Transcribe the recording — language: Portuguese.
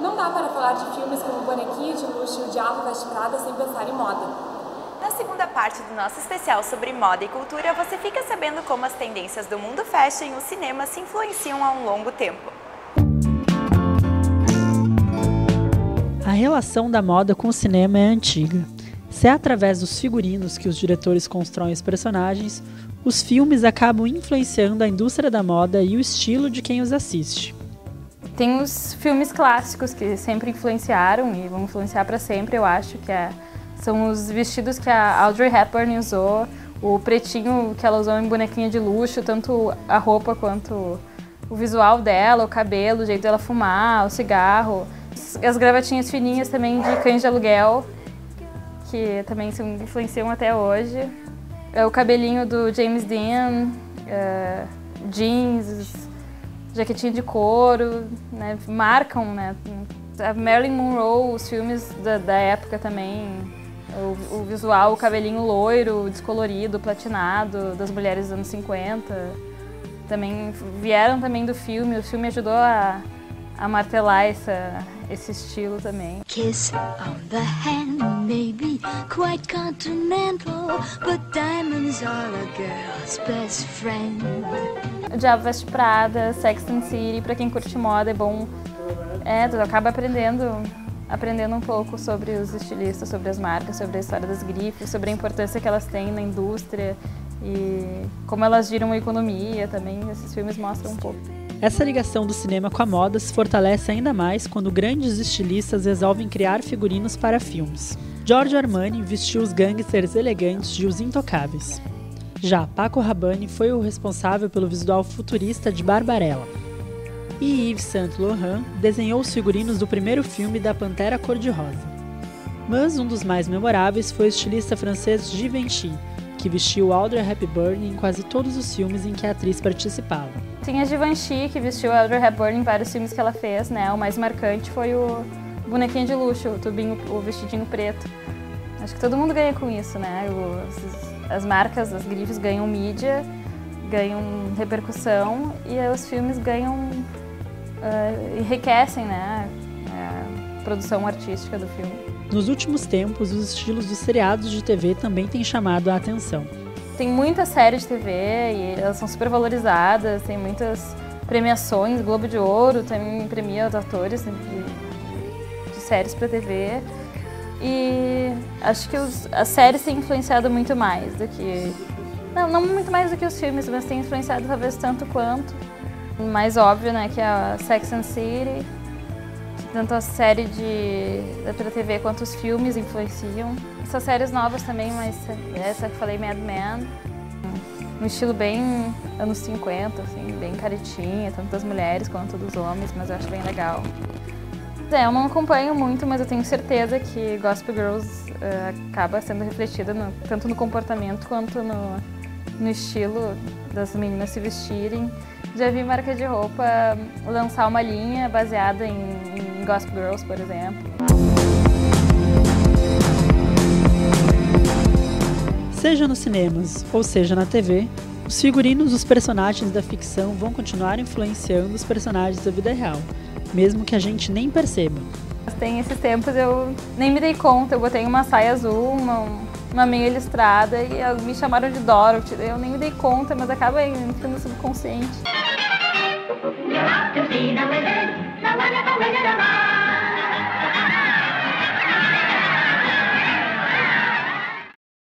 Não dá para falar de filmes como Bonequinho de Luxo e O Diabo Veste Prada sem pensar em moda. Na segunda parte do nosso especial sobre moda e cultura, você fica sabendo como as tendências do mundo fashion e o cinema se influenciam há um longo tempo. A relação da moda com o cinema é antiga. Se é através dos figurinos que os diretores constroem os personagens, os filmes acabam influenciando a indústria da moda e o estilo de quem os assiste. Tem os filmes clássicos que sempre influenciaram e vão influenciar para sempre, eu acho, que é, são os vestidos que a Audrey Hepburn usou, o pretinho que ela usou em bonequinha de luxo, tanto a roupa quanto o visual dela, o cabelo, o jeito dela fumar, o cigarro, as gravatinhas fininhas também de cães de aluguel, que também se influenciam até hoje. É o cabelinho do James Dean, uh, jeans, jaquetinha de couro, né, marcam, né? A Marilyn Monroe, os filmes da, da época também, o, o, visual, o cabelinho loiro, descolorido, platinado, das mulheres dos anos 50, também vieram também do filme, o filme ajudou a, a martelar essa, esse estilo também. Kiss on the hand, quite continental, but diamonds are a girl's best friend. O Diabo Veste Prada, Sex and City, pra quem curte moda é bom. É, tu acaba aprendendo aprendendo um pouco sobre os estilistas, sobre as marcas, sobre a história das grifes, sobre a importância que elas têm na indústria e como elas giram a economia também. Esses filmes mostram um pouco. Essa ligação do cinema com a moda se fortalece ainda mais quando grandes estilistas resolvem criar figurinos para filmes. Giorgio Armani vestiu os gangsters elegantes de Os Intocáveis. Já Paco Rabanne foi o responsável pelo visual futurista de Barbarella. E Yves Saint Laurent desenhou os figurinos do primeiro filme da Pantera Cor-de-Rosa. Mas um dos mais memoráveis foi o estilista francês Givenchy, que vestiu Audrey Hepburn em quase todos os filmes em que a atriz participava. Tem a Givenchy, que vestiu Audrey Hepburn em vários filmes que ela fez, né? O mais marcante foi o bonequinho de luxo, o tubinho, o vestidinho preto. Acho que todo mundo ganha com isso, né? As marcas, as grifes ganham mídia, ganham repercussão e os filmes ganham, uh, enriquecem, né? A produção artística do filme. Nos últimos tempos, os estilos dos seriados de TV também têm chamado a atenção. Tem muita série de TV e elas são super valorizadas, tem muitas premiações, Globo de Ouro também premia os atores de, de séries para TV. E acho que os, as séries têm influenciado muito mais do que. Não, não muito mais do que os filmes, mas tem influenciado talvez tanto quanto. Mais óbvio, né, que é a Sex and City tanto a série de da TV quanto os filmes influenciam. Essas séries novas também, mas essa que falei, Mad Men, um estilo bem anos 50, assim, bem caretinha, tanto das mulheres quanto dos homens, mas eu acho bem legal. É, eu não acompanho muito, mas eu tenho certeza que Gospel Girls uh, acaba sendo refletida no, tanto no comportamento quanto no, no estilo das meninas se vestirem. Já vi marca de roupa lançar uma linha baseada em, em Gospel Girls, por exemplo. Seja nos cinemas ou seja na TV, os figurinos dos personagens da ficção vão continuar influenciando os personagens da vida real, mesmo que a gente nem perceba. Tem esses tempos eu nem me dei conta, eu botei uma saia azul, uma, uma meia listrada e me chamaram de Dorothy. Eu nem me dei conta, mas acaba ficando subconsciente.